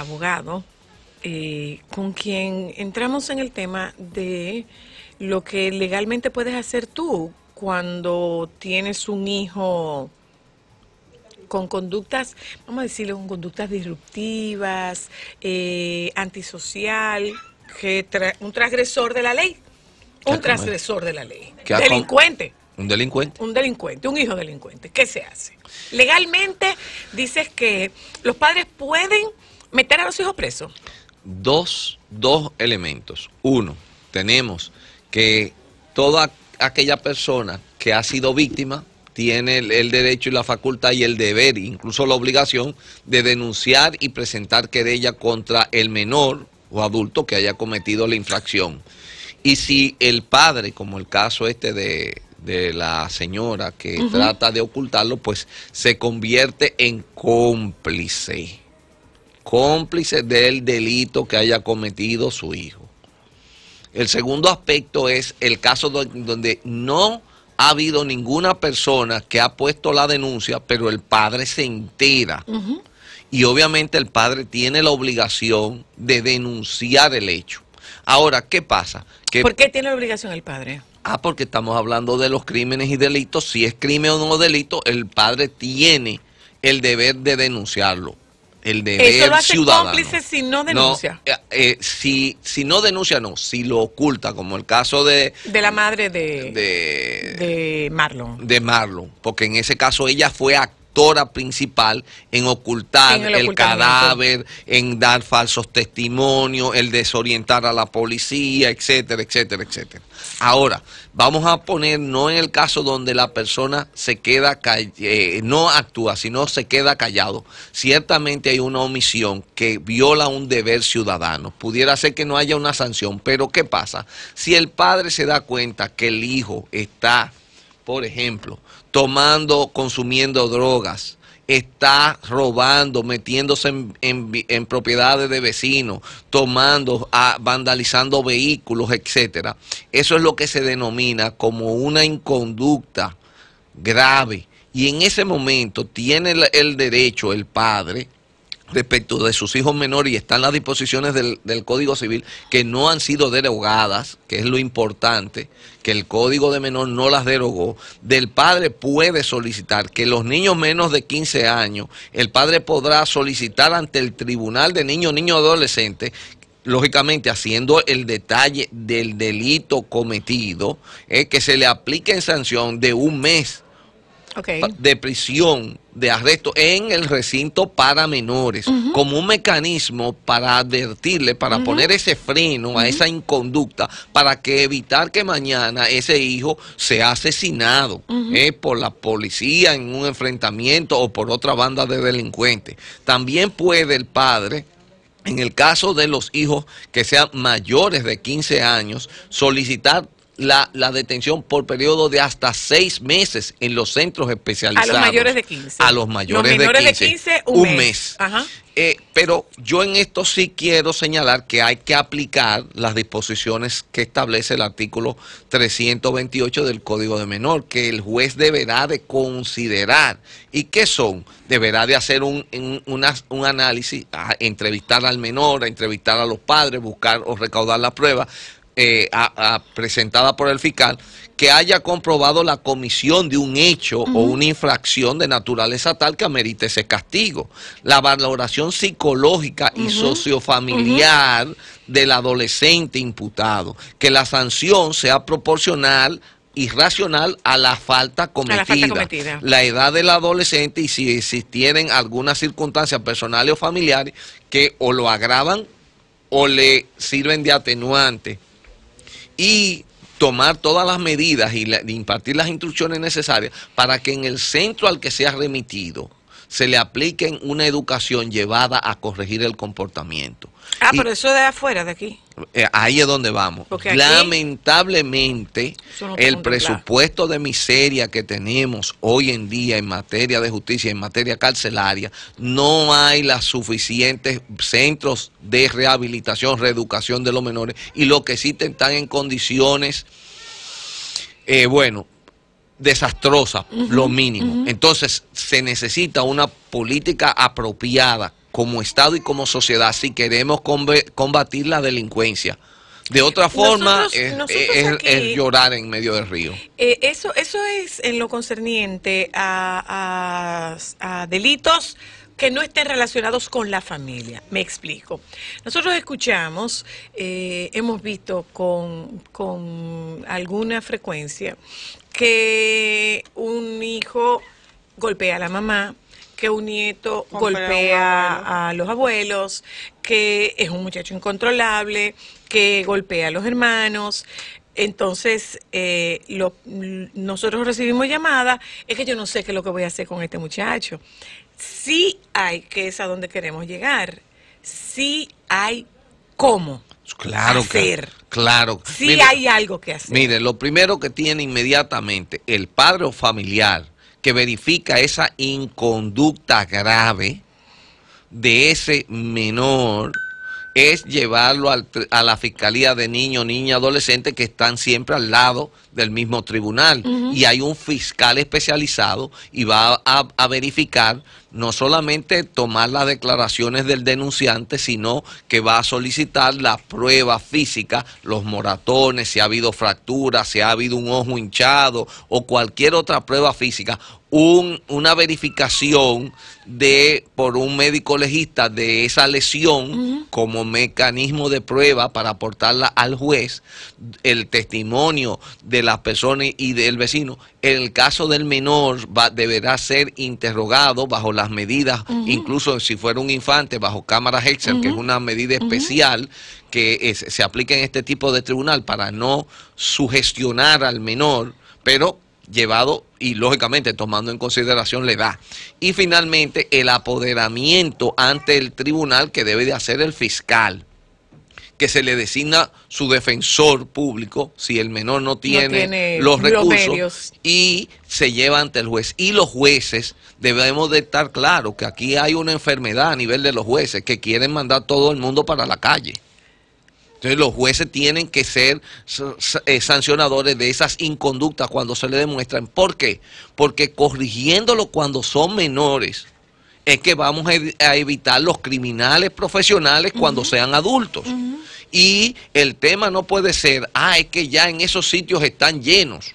abogado, eh, con quien entramos en el tema de lo que legalmente puedes hacer tú cuando tienes un hijo con conductas, vamos a decirle, con conductas disruptivas, eh, antisocial, que un transgresor de la ley. Un transgresor de la ley. Delincuente. Un delincuente. Un delincuente, un hijo delincuente. ¿Qué se hace? Legalmente dices que los padres pueden meter a los hijos presos. Dos, dos elementos. Uno, tenemos que toda aquella persona que ha sido víctima tiene el, derecho y la facultad y el deber, incluso la obligación, de denunciar y presentar querella contra el menor o adulto que haya cometido la infracción. Y si el padre, como el caso este de, la señora que trata de ocultarlo, pues se convierte en cómplice, cómplice del delito que haya cometido su hijo. El segundo aspecto es el caso donde no ha habido ninguna persona que ha puesto la denuncia, pero el padre se entera. Y obviamente el padre tiene la obligación de denunciar el hecho. Ahora, ¿qué pasa? ¿Por qué tiene la obligación el padre? Ah, porque estamos hablando de los crímenes y delitos. Si es crimen o no delito, el padre tiene el deber de denunciarlo el deber Eso lo hace cómplice si no denuncia. Eh, eh, si, si no denuncia, no. Si lo oculta, como el caso de... De la madre de... De, de Marlon. De Marlon. Porque en ese caso ella fue a principal en ocultar el, cadáver, en dar falsos testimonios, el desorientar a la policía, etcétera, etcétera, etcétera. Ahora, vamos a poner no en el caso donde la persona se queda eh, no actúa, sino se queda callado. Ciertamente hay una omisión que viola un deber ciudadano. Pudiera ser que no haya una sanción, pero ¿qué pasa? Si el padre se da cuenta que el hijo está por ejemplo, tomando, consumiendo drogas, está robando, metiéndose en, propiedades de vecinos, tomando, vandalizando vehículos, etcétera. Eso es lo que se denomina como una inconducta grave. Y en ese momento tiene el derecho el padre respecto de sus hijos menores y están las disposiciones del, Código Civil que no han sido derogadas, que es lo importante, que el Código de Menor no las derogó, del padre puede solicitar que los niños menos de 15 años, el padre podrá solicitar ante el Tribunal de Niños, Niños Adolescentes lógicamente haciendo el detalle del delito cometido, eh, que se le aplique en sanción de un mes de prisión, de arresto en el recinto para menores, como un mecanismo para advertirle, para poner ese freno a esa inconducta, para que evitar que mañana ese hijo sea asesinado eh, por la policía en un enfrentamiento o por otra banda de delincuentes. También puede el padre en el caso de los hijos que sean mayores de 15 años, solicitar la, la, detención por periodo de hasta seis meses en los centros especializados. A los mayores de 15. A los mayores de 15. un, mes. Eh, pero yo en esto sí quiero señalar que hay que aplicar las disposiciones que establece el artículo 328 del Código de Menor, que el juez deberá de considerar. ¿Y qué son? Deberá de hacer un, un, un análisis, a entrevistar al menor, a entrevistar a los padres, buscar o recaudar la prueba eh, presentada por el fiscal que haya comprobado la comisión de un hecho o una infracción de naturaleza tal que amerite ese castigo. La valoración psicológica y sociofamiliar del adolescente imputado. Que la sanción sea proporcional y racional a la falta cometida, la, edad del adolescente y si existieren algunas circunstancias personales o familiares que o lo agravan o le sirven de atenuante y tomar todas las medidas y impartir las instrucciones necesarias para que en el centro al que sea remitido se le apliquen una educación llevada a corregir el comportamiento. Ah, pero eso de afuera, de aquí. Eh, ahí es donde vamos. Lamentablemente, el presupuesto de miseria que tenemos hoy en día en materia de justicia, en materia carcelaria, no hay los suficientes centros de rehabilitación, reeducación de los menores, y lo que sí están en condiciones, eh, bueno, desastrosas, lo mínimo. Entonces, se necesita una política apropiada como Estado y como sociedad si queremos combatir la delincuencia. De otra forma, es, llorar en medio del río. Eh, eso, eso es en lo concerniente a, delitos que no estén relacionados con la familia. Me explico. Nosotros escuchamos, eh, hemos visto con, con alguna frecuencia que un hijo golpea a la mamá, que un nieto golpea a, los abuelos, que es un muchacho incontrolable, que golpea a los hermanos. Entonces, eh, lo, nosotros recibimos llamada, es que yo no sé qué es lo que voy a hacer con este muchacho. Sí hay, que es a donde queremos llegar, sí hay cómo claro hacer. Claro. Sí hay algo que hacer. Mire, lo primero que tiene inmediatamente el padre o familiar que verifica esa inconducta grave de ese menor es llevarlo a la Fiscalía de Niños, Niña, Adolescente que están siempre al lado del mismo tribunal. Y hay un fiscal especializado y va a, verificar no solamente tomar las declaraciones del denunciante, sino que va a solicitar la prueba física, los moratones, si ha habido fracturas, si ha habido un ojo hinchado o cualquier otra prueba física un, una verificación de por un médico legista de esa lesión como mecanismo de prueba para aportarla al juez, el testimonio de la persona y del vecino. En el caso del menor va, deberá ser interrogado bajo las medidas, incluso si fuera un infante, bajo cámara Hexer, que es una medida especial que se aplica en este tipo de tribunal para no sugestionar al menor, pero llevado y lógicamente tomando en consideración la edad. Y finalmente el apoderamiento ante el tribunal que debe de hacer el fiscal, que se le designa su defensor público si el menor no tiene, los recursos y se lleva ante el juez. Y los jueces debemos de estar claros que aquí hay una enfermedad a nivel de los jueces que quieren mandar todo el mundo para la calle. Entonces los jueces tienen que ser eh, sancionadores de esas inconductas cuando se le demuestran. ¿Por qué? Porque corrigiéndolo cuando son menores es que vamos a evitar los criminales profesionales cuando sean adultos. Y el tema no puede ser, ah, es que ya en esos sitios están llenos.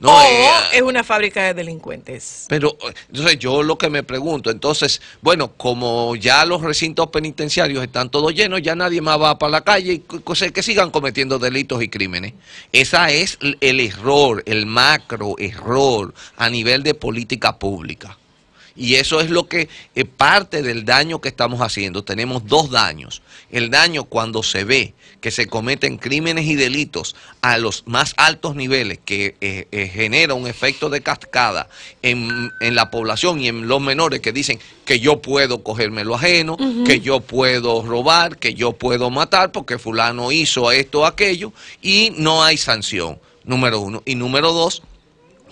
No, eh, es una fábrica de delincuentes. Pero, entonces yo lo que me pregunto, entonces, bueno, como ya los recintos penitenciarios están todos llenos, ya nadie más va para la calle y que sigan cometiendo delitos y crímenes. Ese es el error, el macro error a nivel de política pública. Y eso es lo que es parte del daño que estamos haciendo. Tenemos dos daños. El daño cuando se ve que se cometen crímenes y delitos a los más altos niveles, que eh, eh, genera un efecto de cascada en, la población y en los menores que dicen que yo puedo cogerme lo ajeno, que yo puedo robar, que yo puedo matar porque fulano hizo esto o aquello y no hay sanción, número uno. Y número dos,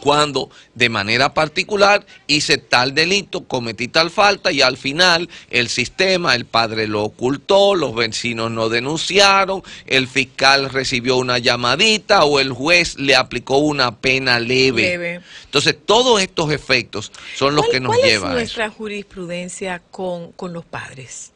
cuando de manera particular hice tal delito, cometí tal falta y al final el sistema, el padre lo ocultó, los vecinos no denunciaron, el fiscal recibió una llamadita o el juez le aplicó una pena leve. Entonces todos estos efectos son los que nos llevan. ¿Cuál es nuestra jurisprudencia con, con los padres?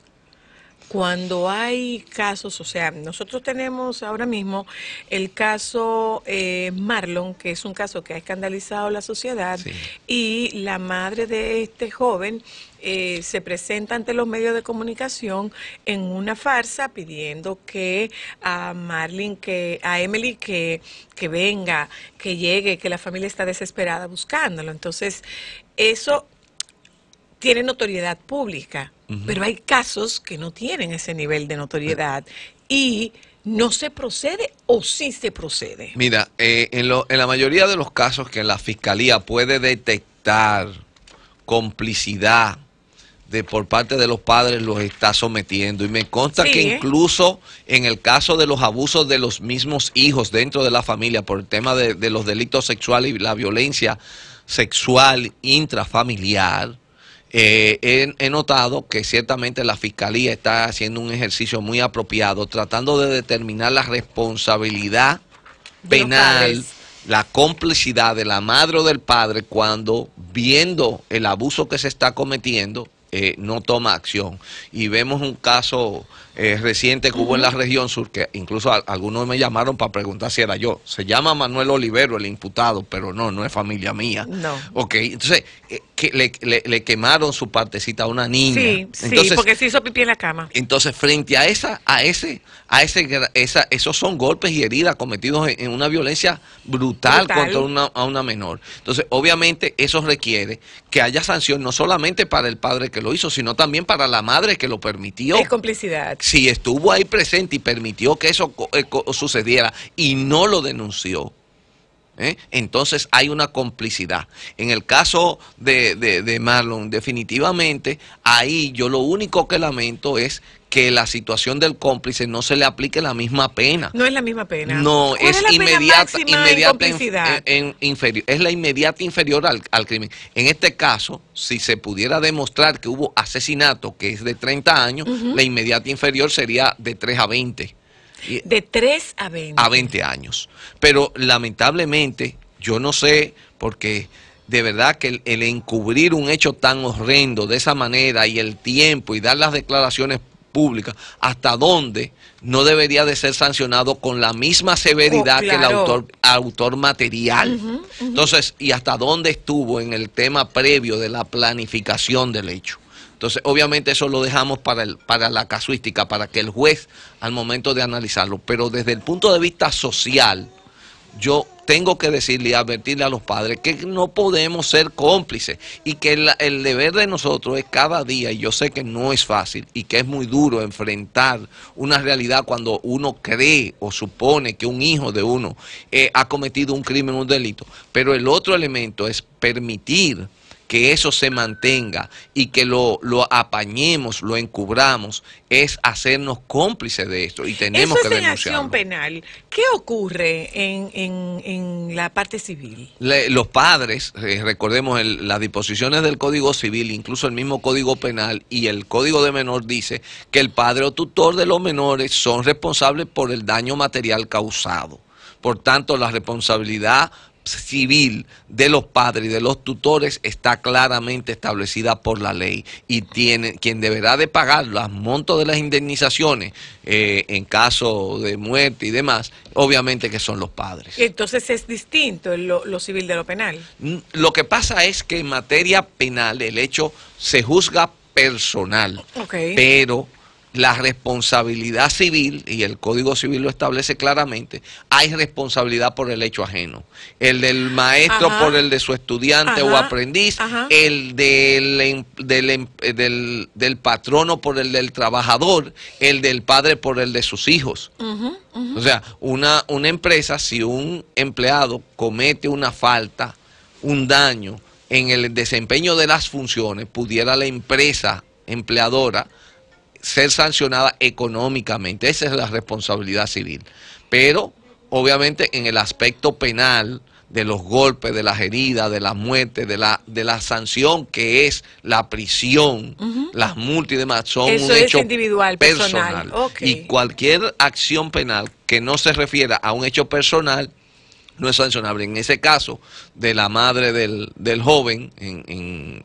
Cuando hay casos, o sea, nosotros tenemos ahora mismo el caso eh, Marlon, que es un caso que ha escandalizado la sociedad, y la madre de este joven eh, se presenta ante los medios de comunicación en una farsa pidiendo que a Marlin, que a Emily que, que venga, que llegue, que la familia está desesperada buscándolo. Entonces, eso tiene notoriedad pública, pero hay casos que no tienen ese nivel de notoriedad y no se procede o sí se procede. Mira, eh, en, lo, en la mayoría de los casos que la fiscalía puede detectar complicidad de por parte de los padres los está sometiendo. Y me consta que incluso en el caso de los abusos de los mismos hijos dentro de la familia por el tema de, de los delitos sexuales y la violencia sexual intrafamiliar eh, he, notado que ciertamente la Fiscalía está haciendo un ejercicio muy apropiado, tratando de determinar la responsabilidad penal, la complicidad de la madre o del padre cuando viendo el abuso que se está cometiendo, eh, no toma acción. Y vemos un caso eh, reciente que hubo en la región sur, que incluso algunos me llamaron para preguntar si era yo. Se llama Manuel Olivero, el imputado, pero no, no es familia mía. No. Ok, entonces eh, que le, quemaron su partecita a una niña. Sí, sí, porque se hizo pipí en la cama. Entonces, frente a esa, a ese, a ese, esa, esos son golpes y heridas cometidos en, una violencia brutal, contra una, a una menor. Entonces, obviamente, eso requiere que haya sanción no solamente para el padre que lo hizo, sino también para la madre que lo permitió. Es complicidad. Si estuvo ahí presente y permitió que eso eh, sucediera y no lo denunció, ¿eh? entonces hay una complicidad. En el caso de, de, Marlon, definitivamente, ahí yo lo único que lamento es que la situación del cómplice no se le aplique la misma pena. No es la misma pena. No, es, inmediata, inmediata inferior. Es la inmediata inferior al, al, crimen. En este caso, si se pudiera demostrar que hubo asesinato que es de 30 años, la inmediata inferior sería de 3 a 20. De 3 a 20. A 20 años. Pero lamentablemente, yo no sé, porque de verdad que el, encubrir un hecho tan horrendo de esa manera y el tiempo y dar las declaraciones públicas, hasta dónde no debería de ser sancionado con la misma severidad oh, que el autor, autor material. Entonces, y hasta dónde estuvo en el tema previo de la planificación del hecho. Entonces, obviamente eso lo dejamos para, el, para la casuística, para que el juez al momento de analizarlo. Pero desde el punto de vista social, yo tengo que decirle y advertirle a los padres que no podemos ser cómplices y que el, deber de nosotros es cada día, y yo sé que no es fácil y que es muy duro enfrentar una realidad cuando uno cree o supone que un hijo de uno eh, ha cometido un crimen, un delito, pero el otro elemento es permitir que eso se mantenga y que lo, lo apañemos, lo encubramos, es hacernos cómplices de esto y tenemos eso que es en acción penal. ¿Qué ocurre en, en, la parte civil? los padres, eh, recordemos las disposiciones del Código Civil, incluso el mismo Código Penal y el Código de Menor dice que el padre o tutor de los menores son responsables por el daño material causado. Por tanto, la responsabilidad civil de los padres y de los tutores está claramente establecida por la ley y tiene quien deberá de pagar los montos de las indemnizaciones eh, en caso de muerte y demás, obviamente que son los padres. Entonces es distinto lo, lo civil de lo penal. Mm, lo que pasa es que en materia penal el hecho se juzga personal, pero la responsabilidad civil, y el Código Civil lo establece claramente, hay responsabilidad por el hecho ajeno. El del maestro por el de su estudiante o aprendiz, el del, em, em, eh, del, del, patrono por el del trabajador, el del padre por el de sus hijos. O sea, una, una empresa, si un empleado comete una falta, un daño en el desempeño de las funciones, pudiera la empresa empleadora ser sancionada económicamente. Esa es la responsabilidad civil. Pero, obviamente, en el aspecto penal, de los golpes, de las heridas, de la muerte, de la, de la sanción que es la prisión, las multas y demás, son un hecho individual, personal. Y cualquier acción penal que no se refiera a un hecho personal no es sancionable. En ese caso, de la madre del, del joven, en, en,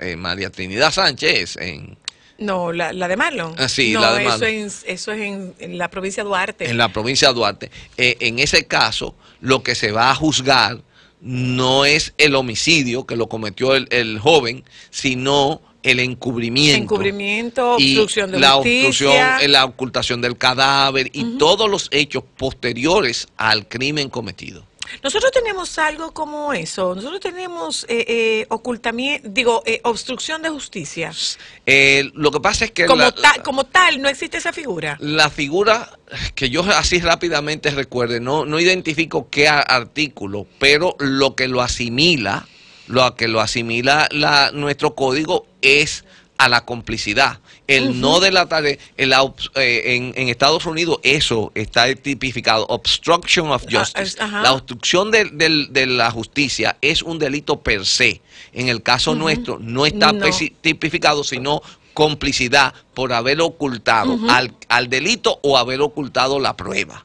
eh, María Trinidad Sánchez, en no, la, la de Marlon. Ah, sí, la de Marlon. Eso, es, eso es en, la provincia de Duarte. En la provincia de Duarte. Eh, en ese caso, lo que se va a juzgar no es el homicidio que lo cometió el, joven, sino el encubrimiento. Encubrimiento, obstrucción de la obstrucción, eh, la ocultación del cadáver y todos los hechos posteriores al crimen cometido. Nosotros tenemos algo como eso. Nosotros tenemos eh, eh, ocultamiento, digo, eh, obstrucción de justicia. lo que pasa es que... Como, tal, como tal, no existe esa figura. La figura que yo así rápidamente recuerde, no, no identifico qué artículo, pero lo que lo asimila, lo que lo asimila la, nuestro código es a la complicidad. El no delatar, el, eh, en, en, Estados Unidos eso está tipificado, obstruction of ah, justice. la obstrucción de, la justicia es un delito per se. En el caso nuestro no está tipificado, sino complicidad por haber ocultado al, al, delito o haber ocultado la prueba.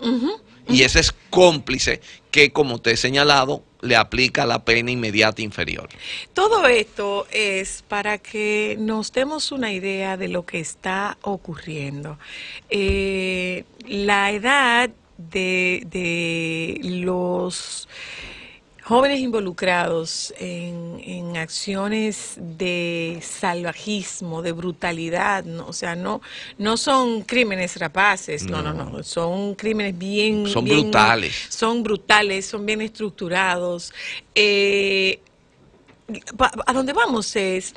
Y ese es cómplice que, como te he señalado, le aplica la pena inmediata inferior. Todo esto es para que nos demos una idea de lo que está ocurriendo. Eh, la edad de, de los jóvenes involucrados en, en, acciones de salvajismo, de brutalidad, ¿no? o sea, no, no son crímenes rapaces, no, no, no, son crímenes bien... Son brutales. Son brutales, son bien estructurados. Eh, a dónde vamos es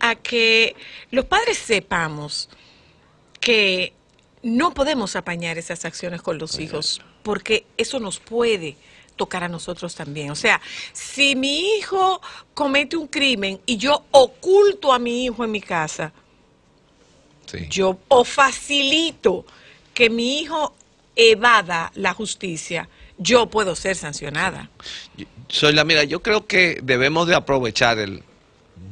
a que los padres sepamos que no podemos apañar esas acciones con los hijos, porque eso nos puede tocar a nosotros también. O sea, si mi hijo comete un crimen y yo oculto a mi hijo en mi casa, yo o facilito que mi hijo evada la justicia, yo puedo ser sancionada. Soy la mira, yo creo que debemos de aprovechar el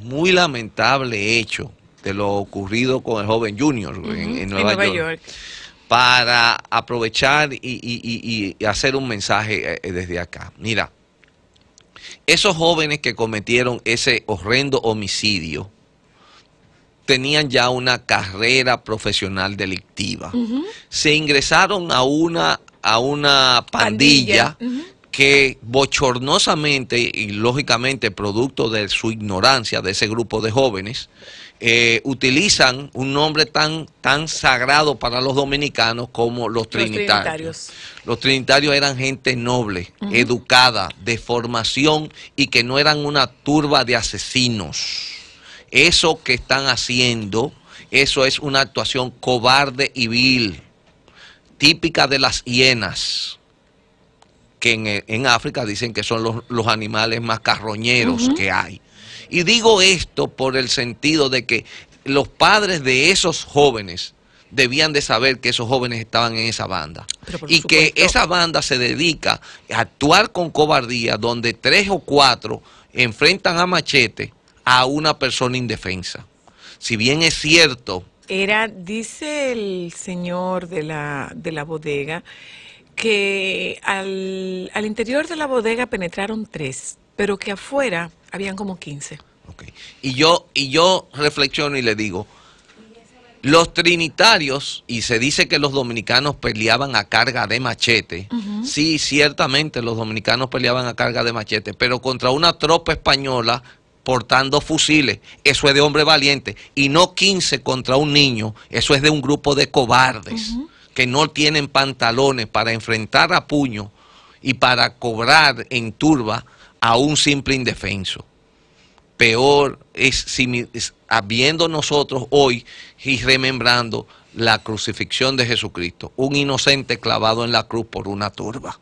muy lamentable hecho de lo ocurrido con el joven Junior en, Nueva, York para aprovechar y, hacer un mensaje eh, desde acá. Mira, esos jóvenes que cometieron ese horrendo homicidio tenían ya una carrera profesional delictiva. Se ingresaron a una, a una pandilla, que bochornosamente y lógicamente producto de su ignorancia de ese grupo de jóvenes, eh, utilizan un nombre tan, tan sagrado para los dominicanos como los trinitarios. Los trinitarios, eran gente noble, educada, de formación y que no eran una turba de asesinos. Eso que están haciendo, eso es una actuación cobarde y vil, típica de las hienas que en, África dicen que son los, animales más carroñeros que hay. Y digo esto por el sentido de que los padres de esos jóvenes debían de saber que esos jóvenes estaban en esa banda. Y que esa banda se dedica a actuar con cobardía donde tres o cuatro enfrentan a machete a una persona indefensa. Si bien es cierto... Era, dice el señor de la, de la bodega, que al, al, interior de la bodega penetraron tres, pero que afuera habían como 15. Y yo, y yo reflexiono y le digo, los trinitarios, y se dice que los dominicanos peleaban a carga de machete, sí, ciertamente los dominicanos peleaban a carga de machete, pero contra una tropa española portando fusiles, eso es de hombre valiente, y no 15 contra un niño, eso es de un grupo de cobardes que no tienen pantalones para enfrentar a puño y para cobrar en turba a un simple indefenso. Peor es, si, habiendo nosotros hoy y remembrando la crucifixión de Jesucristo, un inocente clavado en la cruz por una turba.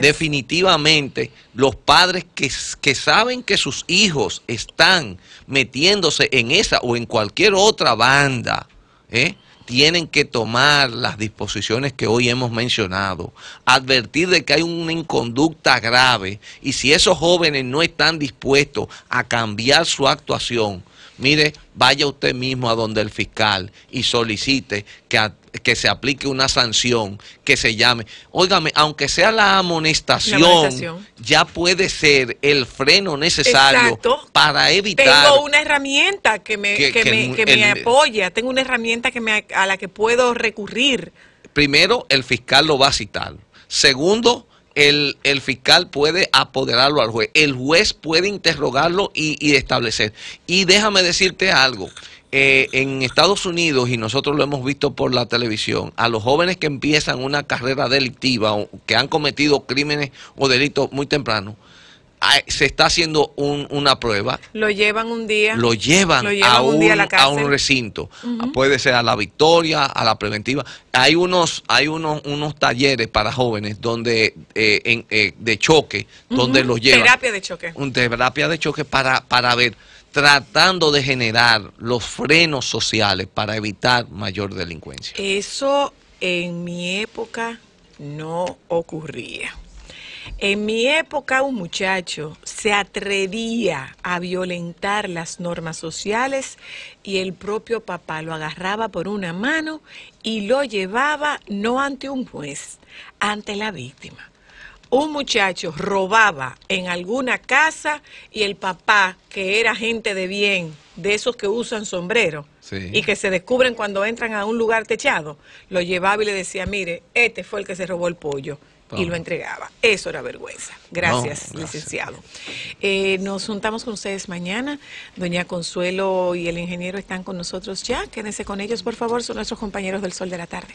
Definitivamente, los padres que, que, saben que sus hijos están metiéndose en esa o en cualquier otra banda, ¿eh? Tienen que tomar las disposiciones que hoy hemos mencionado, advertir de que hay una inconducta grave y si esos jóvenes no están dispuestos a cambiar su actuación, mire, vaya usted mismo a donde el fiscal y solicite que, que se aplique una sanción que se llame. Óigame, aunque sea la amonestación, ya puede ser el freno necesario para evitar. Tengo una herramienta que me, que, me, apoya, tengo una herramienta que me, a la que puedo recurrir. Primero, el fiscal lo va a citar. Segundo, el, el, fiscal puede apoderarlo al juez, el juez puede interrogarlo y, establecer. Y déjame decirte algo, eh, en Estados Unidos, y nosotros lo hemos visto por la televisión, a los jóvenes que empiezan una carrera delictiva o que han cometido crímenes o delitos muy temprano, se está haciendo una prueba. Lo llevan un día. Lo llevan, a, un, recinto. Puede ser a la victoria, a la preventiva. Hay unos, hay unos, unos talleres para jóvenes donde eh, eh, de choque, donde los llevan. Terapia de choque. Un terapia de choque para, para ver, tratando de generar los frenos sociales para evitar mayor delincuencia. Eso en mi época no ocurría. En mi época un muchacho se atrevía a violentar las normas sociales y el propio papá lo agarraba por una mano y lo llevaba no ante un juez, ante la víctima. un muchacho robaba en alguna casa y el papá, que era gente de bien, de esos que usan sombrero y que se descubren cuando entran a un lugar techado, lo llevaba y le decía, mire, este fue el que se robó el pollo. Y lo entregaba. Eso era vergüenza. Gracias, licenciado. Eh, nos juntamos con ustedes mañana. Doña Consuelo y el ingeniero están con nosotros ya. Quédense con ellos, por favor. Son nuestros compañeros del Sol de la Tarde.